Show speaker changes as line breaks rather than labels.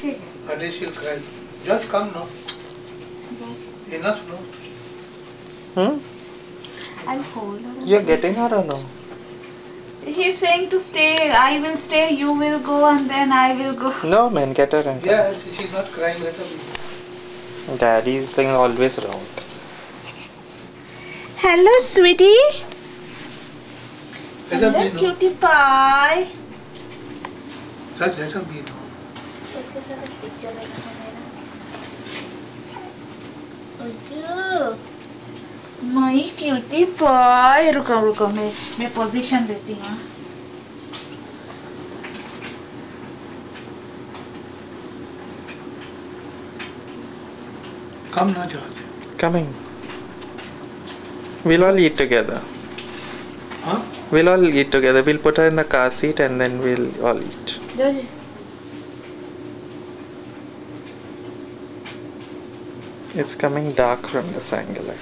ठीक है
At least she'll cry. Just come now.
बस
Enough no?
Hmm?
I'll hold her.
You're getting her or no?
He's saying to stay. I will stay. You will go, and then I will go.
No, man, get her and
Yeah, she's not crying. Let her be.
Daddy's thing always wrong.
Hello, sweetie.
Let her
Hello,
be no.
cutie pie.
Just let her be no.
इसके साथ एक picture लेना है मेरा माई cutie pie रुको रुको मैं मैं पोजीशन लेती हूँ
Come now, George.
Coming. We'll all eat together.
Huh?
We'll all eat together. We'll put her in the car seat and then we'll all eat.
George
It's coming dark from this angle.